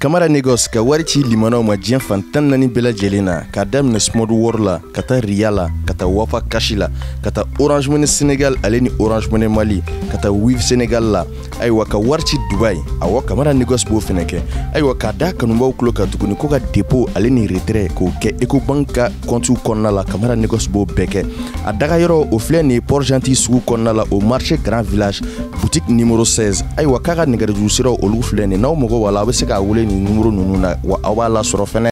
kamara negos ka wari ci limanaw ma diɲɛ fan tan naani bɛɛ lajɛlen na k'a daminɛ smod wor la ka taa riya la ka taa wafa kashi la ka taa orange money senegal ale ni orange money mali ka taa wiv senegal la ayiwa ka wari ci dubai awɔ kamara negos b'o fɛnɛ kɛ ayiwa k'a da kanubaw kulo ka tuguni ko ka depo ale ni retrɛ k'o kɛ ecobank ka kɔntiw kɔnɔna la kamara negos b'o bɛɛ kɛ a daga yɔrɔ o filɛ nin ye port gentil sugu kɔnɔna la o marché grand village boutique numéro 16 ayiwa k'a ka nɛgɛrɛjuru siraw olu filɛ nin n'aw mago b'a la aw bɛ se k'a wele nin numero ninnu na wa aw b'a lasɔrɔ fɛnɛ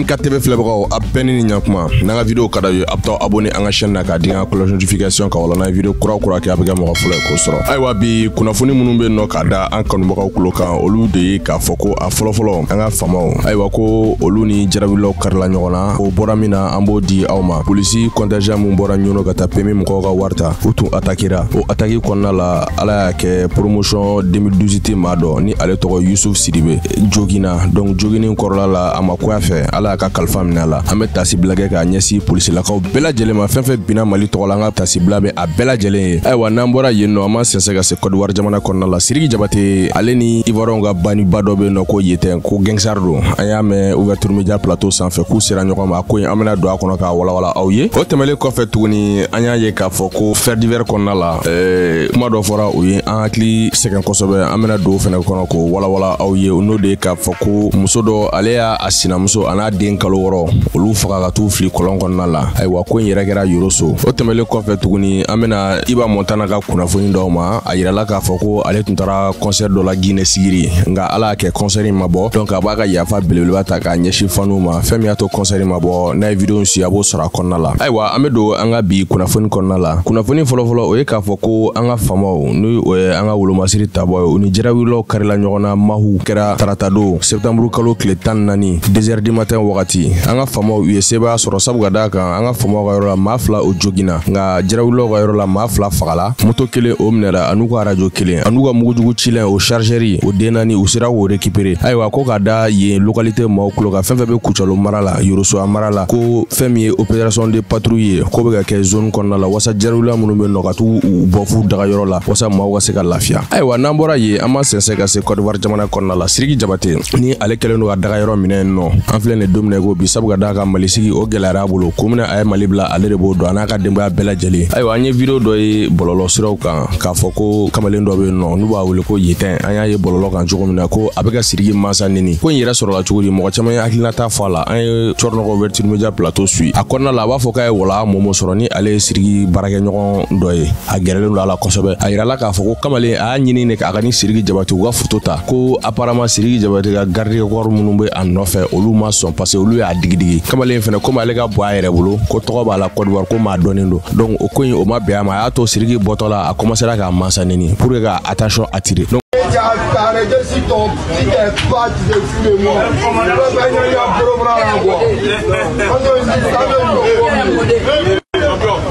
MK TV filɛbagaw a bɛɛ ni ni ɲakuma n'an ka video ka d'aw ye a bɛ taa abonné an ka chaîne na k'a dingɛ kɔlɔsi notification kan wala n'a ye video kura kura kɛ a bɛ kɛ mɔgɔ fɔlɔ ye k'o sɔrɔ ayiwa bi kunnafoni minnu bɛ nɔ ka da an kanubagaw kulo kan olu de ye k'a fɔ ko a fɔlɔfɔlɔ an ka faamaw ayiwa ko olu ni jarabilaw karila ɲɔgɔn na o bɔra min na an b'o di aw ma polisi kɔntajan min bɔra ɲɔnɔ ka taa pemi mɔgɔw ka wari ta u tun atakira o ataki kɔnɔna la ala y'a kɛ promotion 2012 tɛ maa dɔ ni ale tɔgɔ yusuf sidibe jogina donc joginin kɔrɔla la a ma koya fɛ ala y'a ka kalifa minɛ a la an bɛ tasi bilakɛ k'a ɲɛsin polisilakaw bɛɛ lajɛlen ma fɛn fɛn binna mali tɔgɔ la an ka tasibila bɛ a bɛɛ lajɛlen ye ayiwa n'an bɔra yen nɔ an b'an sɛnsɛn ka se kɔdiwari jamana kɔnɔna la siriki jabate ale ni ivoiriyɛnw ka baniba dɔ bɛ yen nɔ ko yetɛn ko gɛngsar don an y'a mɛn ouverture media plateau sanfɛ k'u sera ɲɔgɔn ma a ko in an bɛna don a kɔnɔ k'a walawala aw ye o tɛmɛlen kɔfɛ tuguni an y'a ye k'a fɔ ko fɛr divɛr kɔnɔna la eh, kuma dɔ fɔra o ye an hakili sɛgɛn kosɛbɛ an bɛna don fɛnɛ kɔnɔ k'o walawala aw ye n'o de ye k'a fɔ ko muso dɔ ale y'a a sinamuso an'a den kalo wɔrɔ olu faga ka t'u fili kɔlɔn kɔnɔna la ayiwa ko in yɛrɛ kɛra yoro so o tɛmɛlen kɔfɛ tuguni an bena iba montana ka kunnafoni dɔw ma a yirala k'a fɔ ko ale tun tara kɔnsɛri dɔ la gine sigiri nka ala y'a kɛ kɔnsɛri ma bɔ donk a b'a ka yafa belebeleba ta k'a ɲɛsin faniw ma fɛɛn min y'a to kɔnsɛri ma bɔ n'a ye videow si a b'o sɔrɔ a kɔnɔna la ayiwa an be don an ka bi kunnafoni kɔnɔna la kunnafoni fɔlɔfɔlɔ o ye k'a fɔ ko an ka famaw n'o o ye an ka wolomasiri tabɔ ye u ni jɛrawulilaw karila ɲɔgɔn na mahu kɛra taratadon septanburu kalo tile tan nani 2 di matin wagati an ka famaw u ye sebaya sɔrɔ sabu ka daa kan an ka famaw ka yɔrɔ la maa fila o joginna nka jarawilaw ka yɔrɔ la maa fila fagala moto kelen o minɛra an'u ka arajo kelen an'u ka mugujugu cilen o chargɛri o den naani u sera k'o rekipere ayiwa ko ka da yen lokalite maaw kulo ka fɛn fɛn be kucalo mara la yorosoya mara la ko fɛn min ye operation de patrouille ye k'o be ka kɛ zone kɔnɔna la wasa jarawilaw minnu be nɔ ka t'u bɔ f'u dagayɔrɔ la wasa maaw ka se ka lafiya ayiwa n'an bɔra ye an b'an sɛnsɛ ka se kɔdiwari jamana kɔnɔna la siriki jabate ni ale kɛlen don ka daga yɔrɔ minɛ yen nɔ an filɛ nin don minɛ ko bi sabu ka d'a ka mali sigi o gɛlɛyara a bolo ko mina a ye mali bila ale de b'o dɔn a n'a ka denbaya bɛɛ lajɛlen ayiwa an ye video dɔ ye bɔlɔlɔ siraw kan k'a fɔ ko kamalen dɔ be yen nɔ n'u b'a wele ko yetɛn an y'a ye bɔlɔlɔ kan cogo min na ko a be ka siriki mansa nini ko n yɛrɛ sɔrɔla cogo di mɔgɔ caman ye hakilinata fɔ a la an ye cɔrɔnɔgɔ ouverture media plateau sui a kɔnɔna la a b'a fɔ k'a ye wala momo sɔrɔ ni ale ye siriki baarakɛɲɔgɔn dɔ ye a gɛrɛlen don a la kosɛbɛ a yirala k'a fɔ ko kamalen a y'a ɲini ne ka a ka ni siriki jabati u ka foto ta ko aparama siriki jabati ka garidi kɔri minnu bɛ a nɔfɛ olu ma sɔn paseke olu y'a digidigi kamalen fɛnɛ komi ale ka bɔ a yɛrɛ bolo ko tɔgɔ b'a la kɔdiwari ko maa dɔnnen don donc o ko in o ma bɛn a ma a y'a to siriki bɔtɔ la a kɔmasera k'a mansa neni pour que ka attention attire arrêté si ton si t'es pas tu te fous de moi parce que nous y a problème là quoi parce que ça veut dire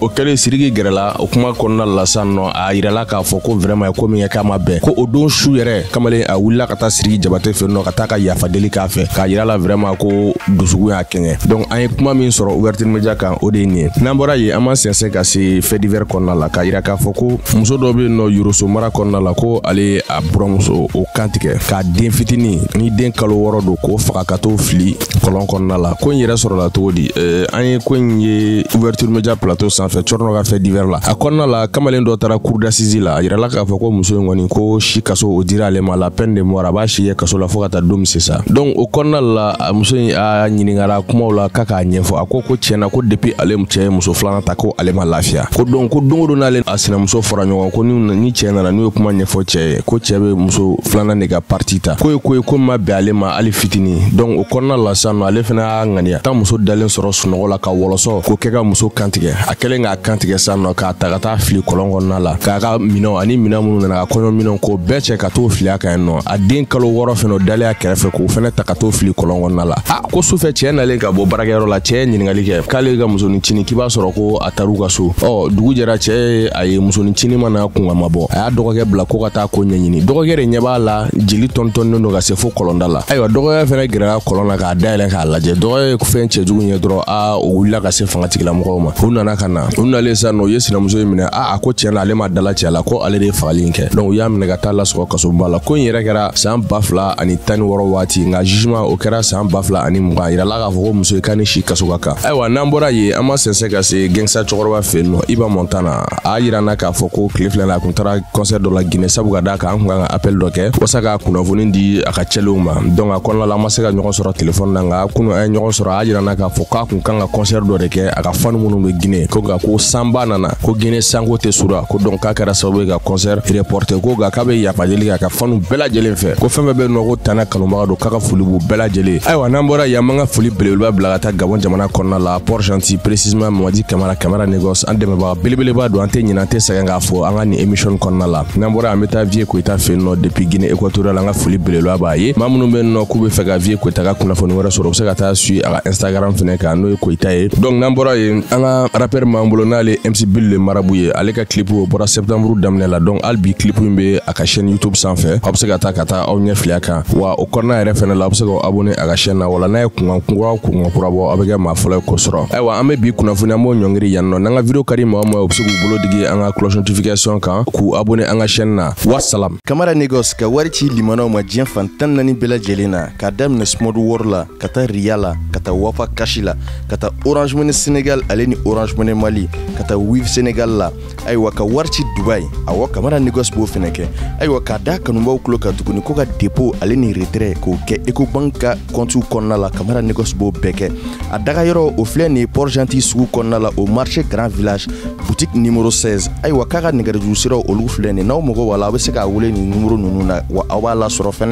o kɛlen siriki gɛrɛla o kuma kɔnɔna la san nɔ a yirala k'a fɔ ko vrɛma ye ko min kɛ k'a ma bɛn ko o don su yɛrɛ kamalen a wulila ka taa siriki jabate fɛ nɔ ka taa ka yafa deli k'a fɛ k'a yira la vrɛma ko dusugu y'a kɛɲɛ donc an ye kuma min sɔrɔ ouverture media kan o de ye nin ye n'an bɔra ye an ma sɛnsɛn ka se fait divers kɔnɔna la k'a yira k'a fɔ ko muso dɔ be yen nɔ yoroso mara kɔnɔna la ko ale a buramuso o kantigɛ k'a den fitini ni den kalo wɔrɔ don k'o faga ka t'o fili kɔlɔn kɔnɔna la ko in yɛrɛ sɔrɔla cogo di eh, an ye ko in ye ouverture media plateau sanfɛ cɔrɔnɔ ka fɛ divɛr la a kɔnɔna la kamalen dɔ taara cour d'assise la a yirala k'a fɔ ko muso in kɔni ko si kaso o dira ale ma la peine de mort a b'a si ye kaso la fɔɔ ka taa don min sisa donc o kɔnɔna la muso in a ɲiningara kumaw la k'a k'a ɲɛfɔ a ko ko tiɲɛna ko depuis ale cɛ ye muso filanan ta ko ale ma lafiya ko donc ko don o don n'ale a sinamuso fara ɲɔgɔn ko ni cɛ nana n'u ye kuma ɲɛfɔ cɛ ye ko cɛ bɛ muso filanan de ka parti ta k'o ye ko ye ko ma bɛn ale ma hali fitini donc o kɔnɔna la sisan nɔ ale fana y'a ŋaniya taa muso dalen sɔrɔ sunɔgɔ la ka wɔlɔsɔ k'o kɛ ka muso kantigɛ a kɛlen k'a kantigɛ sisan nɔ k'a ta ka taa fili kɔlɔn kɔnɔna la k'a ka minɛnw ani minɛn minnu nana ka kɔɲɔ minɛnw k'o bɛɛ cɛ ka t'o fili a kan yen nɔ a den kalo wɔɔrɔ fɛnɛ o dalen a kɛrɛfɛ k'o fɛnɛ ta ka t'o fili kɔlɔn kɔnɔna la a ko su fɛ cɛɛ nalen ka bɔ baarakɛyɔrɔ la cɛɛ ɲiningali kɛ k'ale ka musonin cini k'i b'a sɔrɔ ko a tar'u ka so ɔ dugu jɛra cɛɛ a ye musonin cini mana kunkamabɔ a y'a dɔgɔkɛ bila ko ka taa ko ɲɛɲini dɔgɔkɛ de ɲɛ b'a la jeli tɔntɔnnen don ka se fo kɔlɔnda la ayiwa dɔgɔya fɛnɛ gɛrɛla kɔlɔn na k'a dayɛlɛ k'a lajɛ dɔgɔya ye fɛn cɛjugu ɲɛ dɔrɔn a o wulila ka se fanga tigilamɔgɔw ma u nana ka na u nalen sa nɔ u ye sinamuso ye minɛ a a ko tiɲɛ na ale ma dala cɛ la ko ale de ye fagali in kɛ dɔnku u y'a minɛ ka taa lasɔgɔ kasoba la ko in yɛrɛ kɛra saan ba fila ani tan ni wɔrɔ waati nka jugement o kɛra saan ba fila ani mugan yirala k'a fɔ ko muso i ka ni si kaso ka kan ayiwa n'an bɔra ye an ma sɛnsɛ ka se gɛngsa cɛkɔrɔba fen nɔ iba mɔntana a y'a yira n na k'a fɔ ko tile filɛ la a kun taara kɔnsɛri dɔ la gine sabu ka d'a kan an kun kan ka apɛli dɔ kɛ walasa ka kunnafoni di a ka cɛlenw ma donk a kɔnɔna la an ma se ka ɲɔgɔn sɔrɔ telefɔni na nka kunu an ye ɲɔgɔn sɔrɔ a y'a yira n na k'a fɔ k'a kun kan ka kɔnsɛri dɔ de kɛ a ka fani minnu be gine ko nka ko sanba nana ko gine sanko tɛ sura ko donk k'a kɛra sababu ye ka kɔnsɛri repɔrte ko nka k'a be yafa deli k'a ka faniw bɛɛ lajɛlen fɛ ko fɛn bɛɛ be nɔ ko tana kanubaga don k'a ka foli b'u bɛɛ lajɛlen ayiwa n'an bɔra yan man ka foli belebeleba bila ka taa gabon jamana kɔnɔna la port gentil précisement mamadi kamara kamara negos an dɛmɛbaga belebeleba don an tɛ ɲinan tɛ sɛgɛn k'a fɔ an ka nin emisiyɔn kɔnɔna la n'an bɔra an be taa vie koyita fen nɔ depuis guine équatorial an ka foli belebeleba b'a ye maa minnu be nɔ k'u be fɛ ka vie koyita ka kunnafoni wɛrɛ sɔrɔ u be se ka taa sui a ka instagram fɛnɛ kan n'o ye koyita ye donc n'an bɔra yen an ka rapɛr m'an bolo n'ale mc bill le marabu ye ale ka kilipu o bɔra septanburu daminɛ la donc hali bi kilipu in be a ka chaîne youtube san fɛ aw be se ka taa ka taa aw ɲɛ filiya kan wa o kɔnɔna yɛrɛ fɛnɛ la aw be se k'aw abone a ka chaîne na wala n'a ye kunkan kura kunkan kura bɔ aw be kɛ maa fɔlɔ ye k'o sɔrɔ ayiwa an be bi kunnafoni an b'o ɲɔngiri yan nɔ n'an ka video kari mɔgɔ mɔgɔ u be se k'u bolo digi an ka cloche notification kan k'u abone an ka chaîne na wasalam kamara negos ka wari ci limanaw ma diɲɛ fan tan nani bɛɛ lajɛlen na k'a daminɛ smod wor la ka taa riya la ka taa wafa kashi la ka taa orange mone senegal ale ni orange mone mali ka taa wiv senegal la ayiwa ka wari ci dubai awɔ kamara nigos b'o fɛnɛ kɛ ayiwa k'a da kanubaw tulo ka tuguni ko ka depo ale ni retrɛ k'o kɛ ecobank ka kɔntiw kɔnɔna la kamara nigos b'o bɛɛ kɛ a daga yɔrɔ o filɛ nin ye port gentil sugu kɔnɔna la o marché grand village boutique numero 16 ayiwa k'a ka nɛgɛrɛjuru siraw olu filɛ nin n'aw mago wala aw be se k'a wele nin numero nunu na wa aw b'a lasɔrɔ fɛnɛ